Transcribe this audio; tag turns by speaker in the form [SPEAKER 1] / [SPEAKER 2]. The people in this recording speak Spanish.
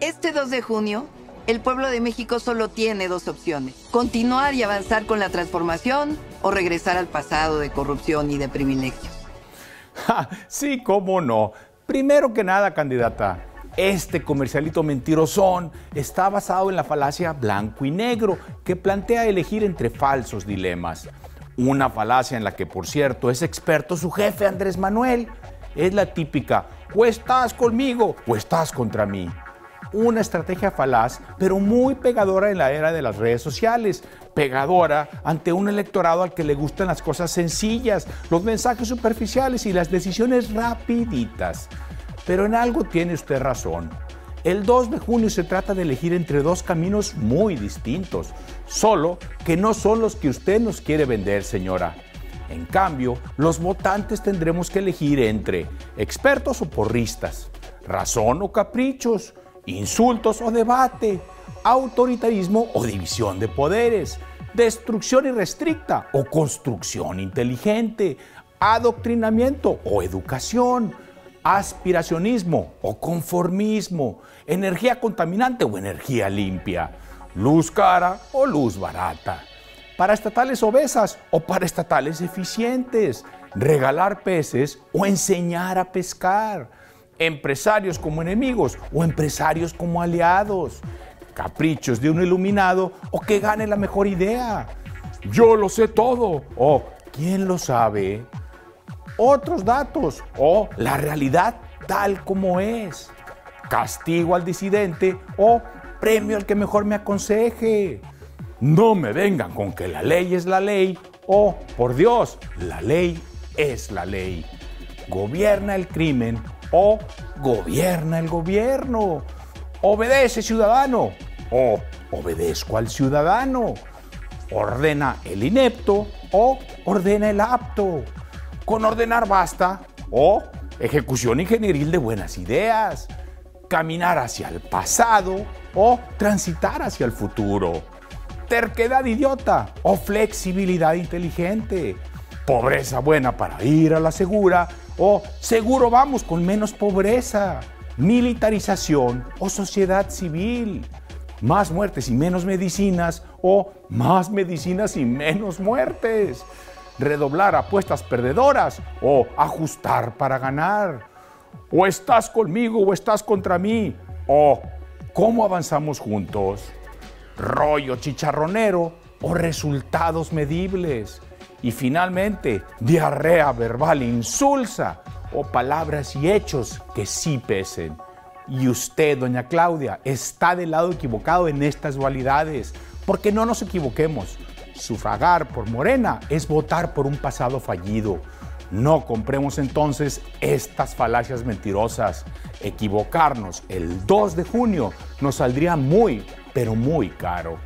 [SPEAKER 1] Este 2 de junio, el pueblo de México solo tiene dos opciones. Continuar y avanzar con la transformación o regresar al pasado de corrupción y de privilegios.
[SPEAKER 2] sí, cómo no. Primero que nada, candidata, este comercialito mentirosón está basado en la falacia blanco y negro que plantea elegir entre falsos dilemas. Una falacia en la que, por cierto, es experto su jefe Andrés Manuel. Es la típica, o estás conmigo o estás contra mí una estrategia falaz, pero muy pegadora en la era de las redes sociales, pegadora ante un electorado al que le gustan las cosas sencillas, los mensajes superficiales y las decisiones rapiditas. Pero en algo tiene usted razón. El 2 de junio se trata de elegir entre dos caminos muy distintos, solo que no son los que usted nos quiere vender, señora. En cambio, los votantes tendremos que elegir entre expertos o porristas, razón o caprichos, insultos o debate, autoritarismo o división de poderes, destrucción irrestricta o construcción inteligente, adoctrinamiento o educación, aspiracionismo o conformismo, energía contaminante o energía limpia, luz cara o luz barata, para estatales obesas o para estatales eficientes, regalar peces o enseñar a pescar empresarios como enemigos o empresarios como aliados, caprichos de un iluminado o que gane la mejor idea. Yo lo sé todo o quién lo sabe. Otros datos o la realidad tal como es. Castigo al disidente o premio al que mejor me aconseje. No me vengan con que la ley es la ley o, por Dios, la ley es la ley. Gobierna el crimen o gobierna el gobierno. Obedece ciudadano o obedezco al ciudadano. Ordena el inepto o ordena el apto. Con ordenar basta o ejecución ingenieril de buenas ideas. Caminar hacia el pasado o transitar hacia el futuro. Terquedad idiota o flexibilidad inteligente. Pobreza buena para ir a la segura o seguro vamos con menos pobreza, militarización o sociedad civil, más muertes y menos medicinas o más medicinas y menos muertes, redoblar apuestas perdedoras o ajustar para ganar, o estás conmigo o estás contra mí, o cómo avanzamos juntos, rollo chicharronero o resultados medibles y finalmente, diarrea verbal insulsa o palabras y hechos que sí pesen. Y usted, doña Claudia, está del lado equivocado en estas dualidades, porque no nos equivoquemos. Sufragar por Morena es votar por un pasado fallido. No compremos entonces estas falacias mentirosas. Equivocarnos el 2 de junio nos saldría muy, pero muy caro.